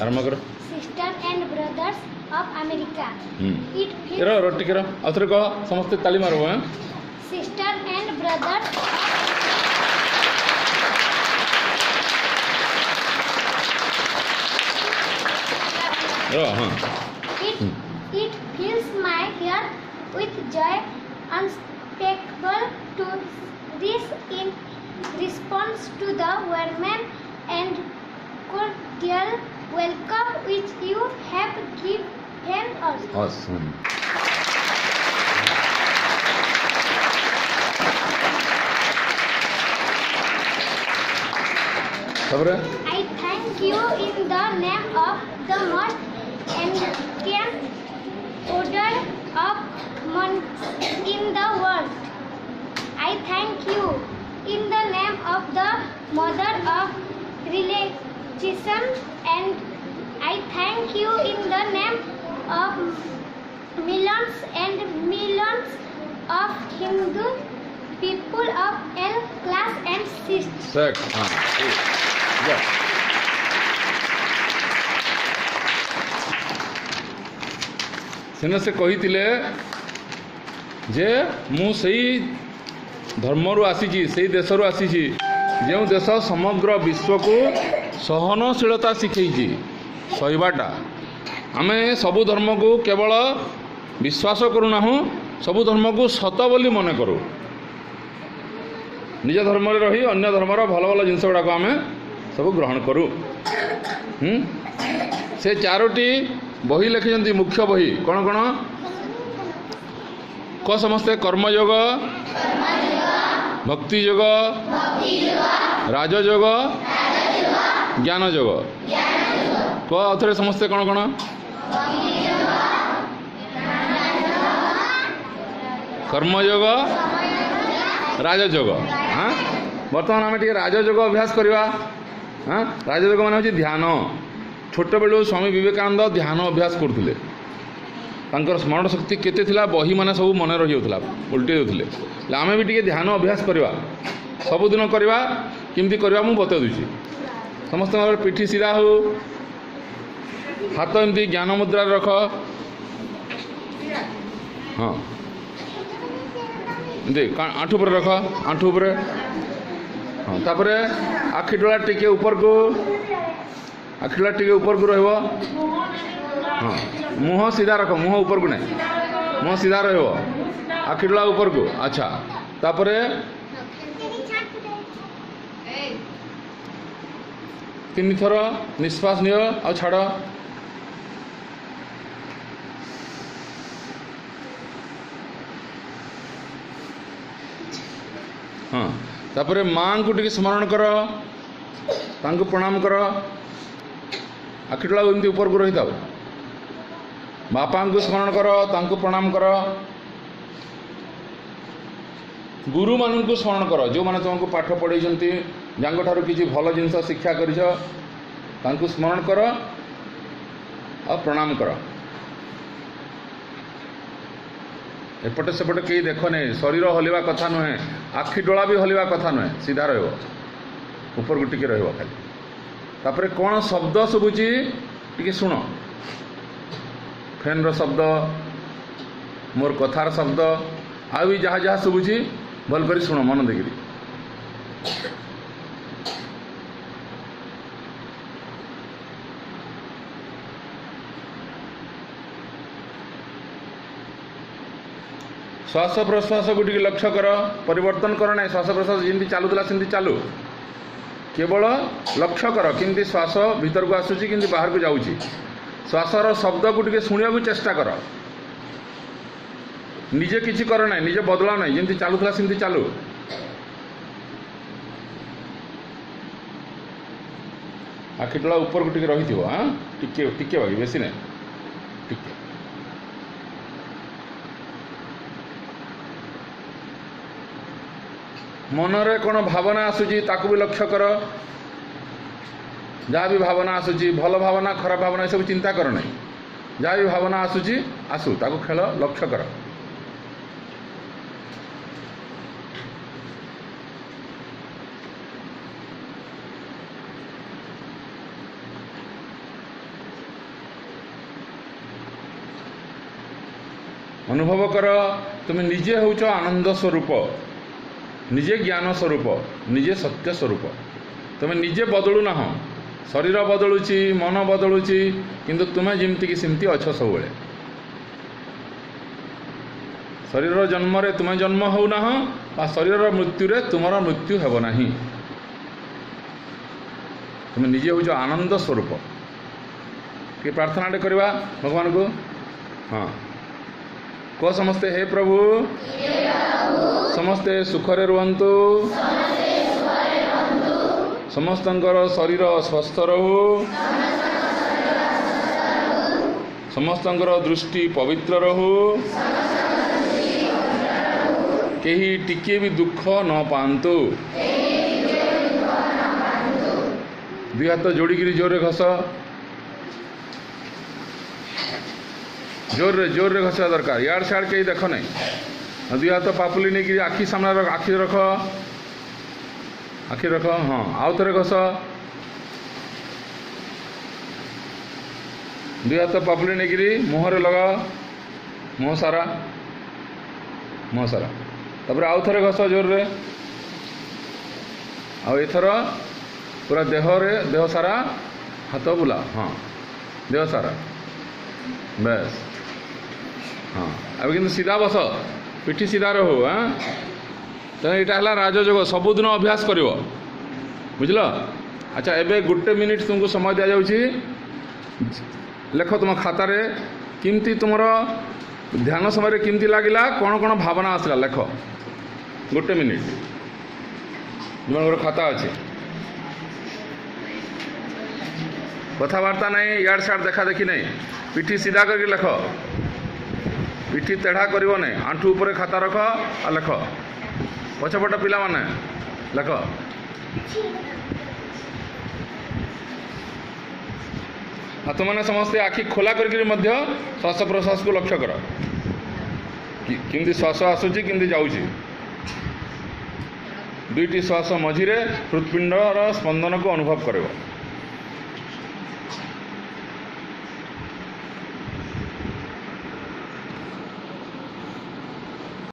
ಆರಂಭ ಕರು sister and brothers of America it ಇರೋ ರೊಟ್ಟಿಗೆ ಇರೋ ಅದ್ರ ಕೋ ಸಮಸ್ತೆ ತಲೆ ಮಾರುವ ಸಿಸ್ಟರ್ ಅಂಡ್ ಬ್ರದರ್ಸ್ ಇರೋ ಹಾಂ It fills my heart with joy unspeakable to this in response to the warmth and cordial welcome which you have given us. Awesome. I thank you in the name of the most ancient order of monks in the world. I thank you in the name of the mother of religion. and I thank you in the name of millions and millions of Hindu people of all class and systems. Sheikh ହଁ ଠିକ୍। ଯା। ସିନା ସେ କହିଥିଲେ ଯେ ମୁଁ ସେଇ ଧର୍ମରୁ ଆସିଛି ସେଇ ଦେଶରୁ ଆସିଛି ଯେଉଁ ଦେଶ ସମଗ୍ର ବିଶ୍ୱକୁ ସହନଶୀଳତା ଶିଖେଇଛି ସହିବାଟା। ଆମେ ସବୁ ଧର୍ମକୁ କେବଳ ବିଶ୍ୱାସ କରୁନାହୁଁ ସବୁ ଧର୍ମକୁ ସତ ବୋଲି ମନେ କରୁ। ନିଜ ଧର୍ମରେ ରହି ଅନ୍ୟ ଧର୍ମର ଭଲ ଭଲ ଜିନିଷ ଗୁଡ଼ାକ ଆମେ ସବୁ ଗ୍ରହଣ କରୁ? ସେ ଚାରୋଟି ବହି ଲେଖିଛନ୍ତି ମୁଖ୍ୟ ବହି। କ'ଣ କ'ଣ? କ ସମସ୍ତେ? କର୍ମଯୋଗ ଭକ୍ତି ଯୋଗ ରାଜଯୋଗ ଜ୍ଞାନ ଯୋଗ। କ ଆଉଥରେ ସମସ୍ତେ କ'ଣ କ'ଣ? କର୍ମଯୋଗ ରାଜଯୋଗ। ହଁ ବର୍ତ୍ତମାନ ଆମେ ଟିକେ ରାଜଯୋଗ ଅଭ୍ୟାସ କରିବା। ହଁ ରାଜଯୋଗ ମାନେ ହେଉଛି ଧ୍ୟାନ। ଛୋଟବେଳୁ ସ୍ୱାମୀ ବିବେକାନନ୍ଦ ଧ୍ୟାନ ଅଭ୍ୟାସ କରୁଥିଲେ। ତାଙ୍କର ସ୍ମରଣ ଶକ୍ତି କେତେ ଥିଲା ବହିମାନେ ସବୁ ମନେ ରହିଯାଉଥିଲା ଉଲ୍ଟେଇ ଦେଉଥିଲେ ଆମେ ବି ଟିକେ ଧ୍ୟାନ ଅଭ୍ୟାସ କରିବା। ସବୁଦିନ କରିବା କେମିତି କରିବା ମୁଁ ବତେଇ ଦେଉଛି। ସମସ୍ତଙ୍କର ପିଠି ସିଧା ହଉ। ହାତ ଏମିତି ଜ୍ଞାନ ମୁଦ୍ରାରେ ରଖ। ହଁ। ଏମିତି କା- ଆଣ୍ଠୁ ଉପରେ ରଖ ଆଣ୍ଠୁ ଉପରେ। ହଁ ତାପରେ ଆଖି ଡୋଳା ଟିକେ ଉପରକୁ। ଆଖି ଡୋଳା ଟିକେ ଉପରକୁ ରହିବ। ହଁ ମୁହଁ ସିଧା ରଖ ମୁହଁ ଉପରକୁ ନାହିଁ। ମୁହଁ ସିଧା ରହିବ। ଆଖି ଡୋଳା ଉପରକୁ ଆଚ୍ଛା। ତାପରେ ତିନି ଥର ନିଶ୍ୱାସ ନିଅ ଆଉ ଛାଡ଼। ହଁ ତାପରେ ମାଆଙ୍କୁ ଟିକେ ସ୍ମରଣ କର ତାଙ୍କୁ ପ୍ରଣାମ କର। ଆଖିଟୋଳା ଏମିତି ଉପରକୁ ରହିଥାଉ ବାପାଙ୍କୁ ସ୍ମରଣ କର ତାଙ୍କୁ ପ୍ରଣାମ କର। ଗୁରୁମାନଙ୍କୁ ସ୍ମରଣ କର ଯେଉଁମାନେ ତୁମକୁ ପାଠ ପଢ଼େଇଛନ୍ତି। ଯାଙ୍କଠାରୁ କିଛି ଭଲ ଜିନିଷ ଶିକ୍ଷା କରିଛ ତାଙ୍କୁ ସ୍ମରଣ କର ଆଉ ପ୍ରଣାମ କର। ଏପଟେ ସେପଟେ କେହି ଦେଖ ନାହିଁ ଶରୀର ହଲିବା କଥା ନୁହେଁ ଆଖି ଡୋଳା ବି ହଲିବା କଥା ନୁହେଁ ସିଧା ରହିବ ଉପରକୁ ଟିକେ ରହିବ ଖାଲି। ତାପରେ କ'ଣ ଶବ୍ଦ ଶୁଭୁଛି ଟିକେ ଶୁଣ। ଫ୍ୟାନ୍ର ଶବ୍ଦ ମୋର କଥାର ଶବ୍ଦ ଆଉ ବି ଯାହା ଯାହା ଶୁଭୁଛି ଭଲ କରି ଶୁଣ ମନ ଦେଇକିରି। ଶ୍ୱାସ ପ୍ରଶ୍ୱାସକୁ ଟିକେ ଲକ୍ଷ୍ୟ କର ପରିବର୍ତ୍ତନ କର ନାହିଁ ଶ୍ୱାସ ପ୍ରଶ୍ୱାସ ଯେମିତି ଚାଲୁଥିଲା ସେମିତି ଚାଲୁ କେବଳ ଲକ୍ଷ୍ୟ କର କେମିତି ଶ୍ୱାସ ଭିତରକୁ ଆସୁଛି କେମିତି ବାହାରକୁ ଯାଉଛି ଶ୍ୱାସର ଶବ୍ଦକୁ ଟିକେ ଶୁଣିବାକୁ ଚେଷ୍ଟା କର ନିଜେ କିଛି କର ନାହିଁ ନିଜେ ବଦଳାଅ ନାହିଁ ଯେମିତି ଚାଲୁଥିଲା ସେମିତି ଚାଲୁ ଆଖି ଟୋଳା ଉପରକୁ ଟିକେ ରହିଥିବ ହଁ ଟିକେ ଟିକେ ବାକି ବେଶୀ ନାହିଁ ମନରେ କ'ଣ ଭାବନା ଆସୁଛି ତାକୁ ବି ଲକ୍ଷ୍ୟ କର। ଯାହା ବି ଭାବନା ଆସୁଛି ଭଲ ଭାବନା ଖରାପ ଭାବନା ଏସବୁ ଚିନ୍ତା କର ନାହିଁ। ଯାହା ବି ଭାବନା ଆସୁଛି ଆସୁ ତାକୁ ଖେଳ ଲକ୍ଷ୍ୟ କର। ଅନୁଭବ କର ତୁମେ ନିଜେ ହେଉଛ ଆନନ୍ଦ ସ୍ୱରୂପ। ନିଜେ ଜ୍ଞାନ ସ୍ୱରୂପ ନିଜେ ସତ୍ୟ ସ୍ୱରୂପ। ତୁମେ ନିଜେ ବଦଳୁ ନାହଁ। ଶରୀର ବଦଳୁଛି ମନ ବଦଳୁଛି କିନ୍ତୁ ତୁମେ ଯେମିତିକି ସେମିତି ଅଛ ସବୁବେଳେ। ଶରୀରର ଜନ୍ମରେ ତୁମେ ଜନ୍ମ ହେଉନାହଁ ବା ଶରୀରର ମୃତ୍ୟୁରେ ତୁମର ମୃତ୍ୟୁ ହେବ ନାହିଁ। ତୁମେ ନିଜେ ହେଉଛ ଆନନ୍ଦ ସ୍ୱରୂପ। ଟିକେ ପ୍ରାର୍ଥନାଟେ କରିବା ଭଗବାନଙ୍କୁ? ହଁ। କୁହ ସମସ୍ତେ ହେ ପ୍ରଭୁ। ସମସ୍ତେ ସୁଖରେ ରୁହନ୍ତୁ। ସମସ୍ତଙ୍କର ଶରୀର ସ୍ୱସ୍ଥ ରହୁ। ସମସ୍ତଙ୍କର ଦୃଷ୍ଟି ପବିତ୍ର ରହୁ। କେହି ଟିକିଏ ବି ଦୁଃଖ ନ ପାଆନ୍ତୁ। ଦୁଇ ହାତ ଯୋଡ଼ିକିରି ଜୋରରେ ଘଷ। ଜୋରରେ ଜୋରରେ ଘଷିବା ଦରକାର। ଇଆଡ଼ ସିଆଡ଼ କେହି ଦେଖ ନାହିଁ। ଦୁଇ ହାତ ପାପୁଲି ନେଇକିରି ଆଖି ସାମ୍ନାରେ ରଖ ଆଖି ରଖ। ଆଖି ରଖ ହଁ ଆଉ ଥରେ ଘଷ। ଦୁଇ ହାତ ପାପୁଲି ନେଇକିରି ମୁହଁରେ ଲଗାଅ ମୁହଁ ସାରା ମୁହଁ ସାରା। ତାପରେ ଆଉ ଥରେ ଘଷ ଜୋରରେ। ଆଉ ଏଥର ପୁରା ଦେହରେ ଦେହ ସାରା ହାତ ବୁଲା ହଁ ଦେହ ସାରା। ବେଶ ହଁ ଏବେ କିନ୍ତୁ ସିଧା ବସ। ପିଠି ସିଧା ରହୁ ହଁ ତେଣୁ ଏଇଟା ହେଲା ରାଜଯୋଗ ସବୁଦିନ ଅଭ୍ୟାସ କରିବ ବୁଝିଲ ଆଚ୍ଛା ଏବେ ଗୋଟେ ମିନିଟ୍ ତୁମକୁ ସମୟ ଦିଆଯାଉଛି ଲେଖ ତୁମ ଖାତାରେ କେମିତି ତୁମର ଧ୍ୟାନ ସମୟରେ କେମିତି ଲାଗିଲା କ'ଣ କ'ଣ ଭାବନା ଆସିଲା ଲେଖ ଗୋଟେ ମିନିଟ୍ ତୁମର ଖାତା ଅଛି କଥାବାର୍ତ୍ତା ନାହିଁ ଇଆଡ଼ ସିଆଡ଼ ଦେଖା ଦେଖି ନାହିଁ ପିଠି ସିଧା କରିକି ଲେଖ ପିଠି ତେଢ଼ା କରିବ ନାହିଁ। ଆଣ୍ଠୁ ଉପରେ ଖାତା ରଖ ଆଉ ଲେଖ। ପଛପଟ ପିଲାମାନେ ଲେଖ। ହାତମାନେ ସମସ୍ତେ ଆଖି ଖୋଲା କରିକି ମଧ୍ୟ ଶ୍ୱାସ ପ୍ରଶ୍ୱାସକୁ ଲକ୍ଷ୍ୟ କର। କି- କେମିତି ଶ୍ୱାସ ଆସୁଛି କେମିତି ଯାଉଛି। ଦୁଇଟି ଶ୍ୱାସ ମଝିରେ ହୃତ୍ପିଣ୍ଡର ସ୍ପନ୍ଦନକୁ ଅନୁଭବ କରିବ।